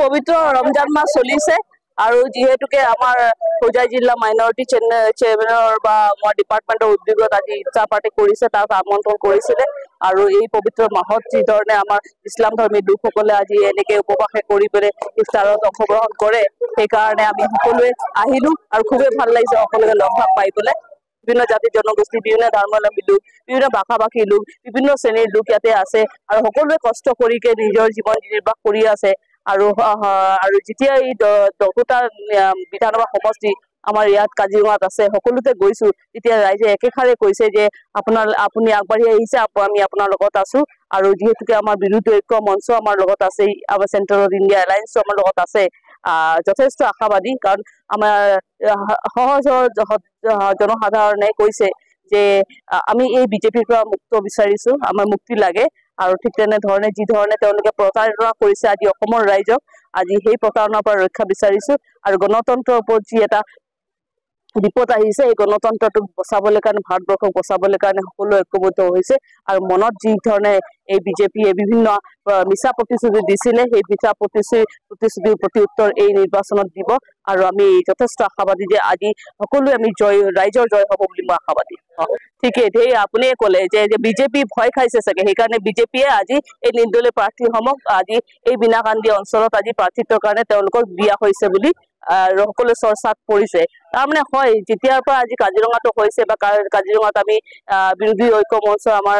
পবিত্ৰ ৰমজান মাহ চলিছে আৰু যিহেতুকে আমাৰ হোজাই জিলা মাইনৰিটি চেয়াৰমেনৰ বা আমাৰ ডিপাৰ্টমেণ্টৰ উদ্যোগত আজি ইফতাৰ পাৰ্টি কৰিছে তাক আমন্ত্ৰণ কৰিছিলে। আৰু এই পবিত্ৰ মাহত যিধৰণে আমাৰ ইছলাম ধৰ্মী লোকসকলে আজি এনেকে উপবাসে কৰি পেলাই ইফতাৰত অংশগ্ৰহণ কৰে সেইকাৰণে আমি সকলোৱে আহিলো আৰু খুবেই ভাল লাগিছে সকলোকে লগ ভাগ পাই পেলাই। বিভিন্ন জাতি জনগোষ্ঠী বিভিন্ন ধৰ্মাৱলম্বী লোক বিভিন্ন ভাষা ভাষী লোক বিভিন্ন শ্ৰেণীৰ লোক ইয়াতে আছে আৰু সকলোৱে কষ্ট কৰিকে নিজৰ জীৱন নিৰ্বাহ কৰি আছে। আৰু আৰু যেতিয়া এই দহোটা বিধানসভা সমষ্টি আমাৰ ইয়াত কাজিৰঙাত আছে সকলোতে গৈছো তেতিয়া ৰাইজে একেষাৰে কৈছে যে আপোনাৰ আপুনি আগবাঢ়ি আহিছে আমি আপোনাৰ লগত আছো আৰু যিহেতুকে আমাৰ বিৰোধী ঐক্য মঞ্চ আমাৰ লগত আছে আমাৰ চেণ্টাৰ অফ ইণ্ডিয়া এলায়েন্সো আমাৰ লগত আছে যথেষ্ট আশাবাদী কাৰণ আমাৰ সহজ জনসাধাৰণে কৈছে যে আমি এই বিজেপিৰ পৰা মুক্ত বিচাৰিছো আমাৰ মুক্তি লাগে আৰু ঠিক তেনেধৰণে যি ধৰণে তেওঁলোকে প্ৰতাৰণা কৰিছে আজি অসমৰ ৰাইজক আজি সেই প্ৰতাৰণাৰ পৰা ৰক্ষা বিচাৰিছো। আৰু গণতন্ত্ৰৰ ওপৰত যি এটা বিপদ আহিছে এই গণতন্ত্ৰটোক বচাবলৈ কাৰণে ভাৰতবৰ্ষক বচাবলৈ কাৰণে সকলো ঐক্যবদ্ধ হৈছে আৰু মনত যি ধৰণে এই বিজেপিয়ে বিভিন্ন মিছা প্ৰতিশ্ৰুতি দিছিলে সেই মিছা প্ৰতিশ্ৰুতি প্ৰতিশ্ৰুতিৰ প্ৰতি উত্তৰ এই নিৰ্বাচনত দিব আৰু আমি যথেষ্ট আশাবাদী যে আজি সকলোৱে আমি জয় ৰাইজৰ জয় হ'ব বুলি মই আশাবাদী। ঠিকেই সেই আপুনিয়ে ক'লে যে বিজেপি ভয় খাইছে চাগে সেইকাৰণে বিজেপিয়ে আজি এই নিৰ্দলীয় প্ৰাৰ্থীসমূহক আজি এই বিনাকান্দি অঞ্চলত আজি প্ৰাৰ্থিত্বৰ কাৰণে তেওঁলোকক দিয়া হৈছে বুলি আহ, সকলোৱে চৰ্চাত পৰিছে। তাৰমানে হয় যেতিয়াৰ পৰা আজি কাজিৰঙাটো হৈছে বা কাজিৰঙাত আমি বিৰোধী ঐক্য মঞ্চ আমাৰ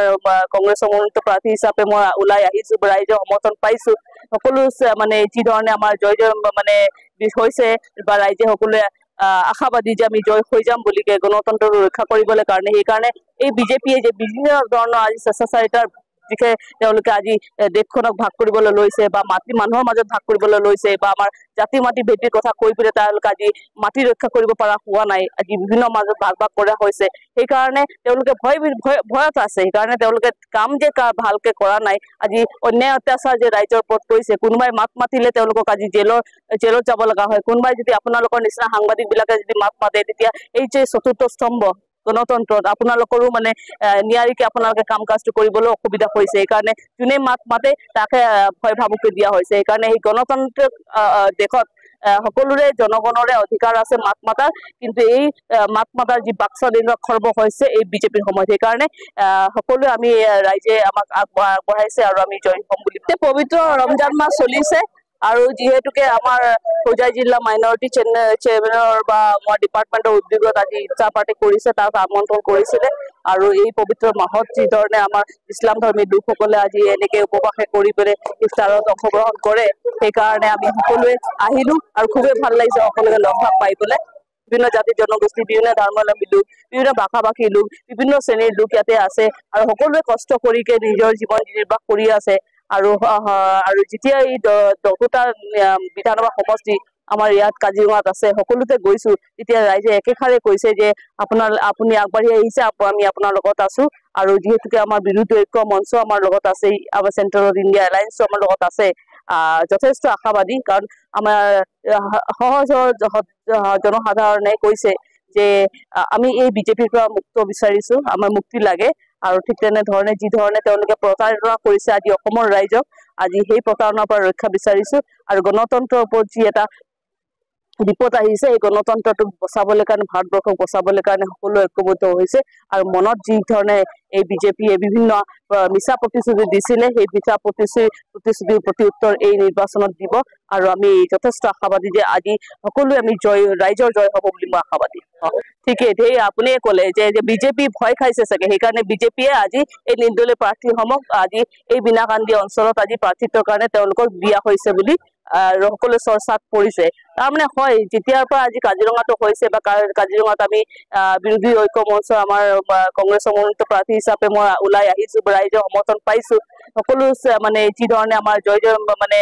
কংগ্ৰেছৰ মনোনীত প্ৰাৰ্থী হিচাপে মই ওলাই আহিছো ৰাইজৰ সমৰ্থন পাইছো। সকলো মানে যি ধৰণে আমাৰ জয় জয় মানে হৈছে বা ৰাইজে সকলোৱে আশাবাদী যে আমি জয় হৈ যাম বুলি কে গণতন্ত্ৰটো ৰক্ষা কৰিবলৈ কাৰণে। সেইকাৰণে এই বিজেপিয়ে যে বিভিন্ন ধৰণৰ আজি স্বেচ্ছাচাৰিতাৰ দিশে তেওঁলোকে আজি দেশখনক ভাগ কৰিবলৈ লৈছে বা মাটি মানুহৰ মাজত ভাগ কৰিবলৈ লৈছে বা আমাৰ জাতি মাটি ভেটিৰ কথা কৈ পেলাই তেওঁলোকে আজি মাটি ৰক্ষা কৰিব পৰা হোৱা নাই আজি বিভিন্ন মাজত ভাগ ভাগ কৰা হৈছে। সেইকাৰণে তেওঁলোকে ভয় ভয় ভয়ত আছে। সেইকাৰণে তেওঁলোকে কাম যে ভালকে কৰা নাই আজি অন্যায় অত্যাচাৰ যে ৰাইজৰ ওপৰত কৰিছে কোনোবাই মাত মাতিলে তেওঁলোকক আজি জেলৰ জেলত যাব লগা হয়। কোনোবাই যদি আপোনালোকৰ নিচিনা সাংবাদিক বিলাকে যদি মাত মাতে তেতিয়া এই যে চতুৰ্থ স্তম্ভ গণতন্ত্ৰত আপোনালোকৰো মানে নিয়াৰিকে আপোনালোকে কাম কাজটো কৰিবলৈ অসুবিধা হৈছে। সেইকাৰণে যোনে মাত মাতে তাকে ভয় ভাবুকি দিয়া হৈছে। সেইকাৰণে এই গণতান্ত্ৰিক দেশত সকলোৰে জনগণৰে অধিকাৰ আছে মাত মাতাৰ কিন্তু এই মাত মাতাৰ যি বাক্স খৰ্ব হৈছে এই বিজেপিৰ সময়ত। সেইকাৰণে সকলোৱে আমি ৰাইজে আমাক আগবঢ়া- আগবঢ়াইছে আৰু আমি জয় হ'ম বুলি। পবিত্ৰ ৰমজান মাহ চলিছে আৰু যিহেতুকে আমাৰ হোজাই জিলা মাইনৰিটি চেয়াৰমেনৰ বা আমাৰ ডিপাৰ্টমেণ্টৰ উদ্যোগত আজি ইফতাৰ পাৰ্টি কৰিছে তাক আমন্ত্ৰণ কৰিছিলে। আৰু এই পবিত্ৰ মাহত যি ধৰণে আমাৰ ইছলাম ধৰ্মী লোকসকলে আজি এনেকে উপবাসে কৰি পেলাই ইফতাৰত অংশগ্ৰহণ কৰে সেইকাৰণে আমি সকলোৱে আহিলো আৰু খুবেই ভাল লাগিছে সকলোকে লগ ভাগ পাই পেলাই। বিভিন্ন জাতি জনগোষ্ঠী বিভিন্ন ধৰ্মাৱলম্বী লোক বিভিন্ন ভাষা ভাষী লোক বিভিন্ন শ্ৰেণীৰ লোক ইয়াতে আছে আৰু সকলোৱে কষ্ট কৰিকে নিজৰ জীৱন নিৰ্বাহ কৰি আছে। আৰু আৰু যেতিয়া এই দহোটা বিধানসভা সমষ্টি আমাৰ ইয়াত কাজিৰঙাত আছে সকলোতে গৈছো তেতিয়া ৰাইজে একেষাৰে কৈছে যে আপোনাৰ আপুনি আগবাঢ়ি আহিছে আমি আপোনাৰ লগত আছো আৰু যিহেতুকে আমাৰ বিৰোধী ঐক্য মঞ্চ আমাৰ লগত আছে আমাৰ চেণ্টাৰ অফ ইণ্ডিয়া এলায়েন্সো আমাৰ লগত আছে যথেষ্ট আশাবাদী কাৰণ আমাৰ সহজ জনসাধাৰণে কৈছে যে আমি এই বিজেপিৰ পৰা মুক্ত বিচাৰিছো আমাৰ মুক্তি লাগে আৰু ঠিক তেনেধৰণে যি ধৰণে তেওঁলোকে প্ৰতাৰণা কৰিছে আজি অসমৰ ৰাইজক আজি সেই প্ৰতাৰণাৰ পৰা ৰক্ষা বিচাৰিছো। আৰু গণতন্ত্ৰৰ ওপৰত যি এটা বিপদ আহিছে এই গণতন্ত্ৰটোক বচাবলৈ কাৰণে ভাৰতবৰ্ষক বচাবলৈ কাৰণে সকলো ঐক্যবদ্ধ হৈছে। আৰু মনত যি ধৰণে এই বিজেপিয়ে বিভিন্ন মিছা প্ৰতিশ্ৰুতি দিছিলে সেই মিছা প্ৰতিশ্ৰুতি প্ৰতিশ্ৰুতিৰ প্ৰতি উত্তৰ এই নিৰ্বাচনত দিব। আৰু আমি যথেষ্ট আশাবাদী যে আজি সকলোৱে আমি জয় ৰাইজৰ জয় হ'ব বুলি মই আশাবাদী। অ, ঠিকেই সেই আপুনিয়ে ক'লে যে বিজেপি ভয় খাইছে চাগে। সেইকাৰণে বিজেপিয়ে আজি এই নিৰ্দলীয় প্ৰাৰ্থীসমূহক আজি এই বিনাকান্দি অঞ্চলত আজি প্ৰাৰ্থিত্বৰ কাৰণে তেওঁলোকক দিয়া হৈছে বুলি আহ, সকলোৱে চৰ্চাত পৰিছে। তাৰমানে হয় যেতিয়াৰ পৰা আজি কাজিৰঙাটো হৈছে বা কাজিৰঙাত আমি বিৰোধী ঐক্য মঞ্চ আমাৰ কংগ্ৰেছৰ মনোনীত প্ৰাৰ্থী হিচাপে মই ওলাই আহিছো ৰাইজৰ সমৰ্থন পাইছো সকলো মানে যি ধৰণে আমাৰ জয় জয় মানে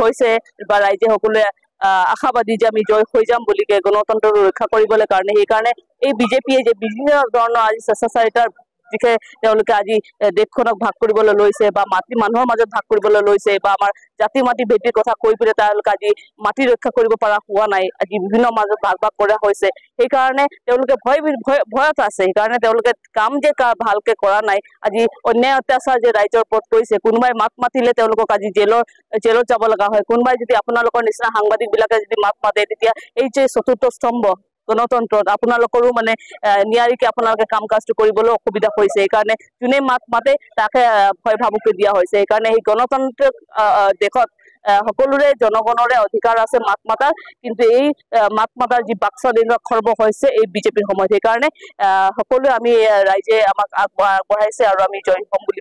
হৈছে বা ৰাইজে সকলোৱে আশাবাদী যে আমি জয় হৈ যাম বুলি কে গণতন্ত্ৰটো ৰক্ষা কৰিবলৈ কাৰণে। সেইকাৰণে এই বিজেপিয়ে যে বিভিন্ন ধৰণৰ আজি স্বেচ্ছাচাৰিতাৰ দিশে তেওঁলোকে আজি দেশখনক ভাগ কৰিবলৈ লৈছে বা মাটি মানুহৰ মাজত ভাগ কৰিবলৈ লৈছে বা আমাৰ জাতি মাটি ভেটিৰ কথা কৈ পিনে তেওঁলোকে আজি মাটি ৰক্ষা কৰিব পৰা হোৱা নাই আজি বিভিন্ন মাজত ভাগ ভাগ কৰা হৈছে। সেইকাৰণে তেওঁলোকে ভয় ভয় ভয়ত আছে। সেইকাৰণে তেওঁলোকে কাম যে ভালকে কৰা নাই আজি অন্যায় অত্যাচাৰ যে ৰাইজৰ ওপৰত কৰিছে কোনোবাই মাত মাতিলে তেওঁলোকক আজি জেলৰ জেলত যাব লগা হয়। কোনোবাই যদি আপোনালোকৰ নিচিনা সাংবাদিক বিলাকে যদি মাত মাতে তেতিয়া এই যে চতুৰ্থ স্তম্ভ। গণতন্ত্ৰত। আপোনালোকৰো মানে নিয়াৰিকে আপোনালোকে কাম কাজটো কৰিবলৈ অসুবিধা হৈছে। সেইকাৰণে যোনে মাত মাতে তাকে ভয় ভাবুকি দিয়া হৈছে। সেইকাৰণে এই গণতান্ত্ৰিক দেশত সকলোৰে জনগণৰে অধিকাৰ আছে মাত মাতাৰ। কিন্তু এই মাত মাতাৰ যি বাকস্বাধীনতা খৰ্ব হৈছে এই বিজেপিৰ সময়ত। সেইকাৰণে সকলোৱে আমি ৰাইজে আমাক আগবঢ়া- আগবঢ়াইছে আৰু আমি জয়ী হ'ম বুলি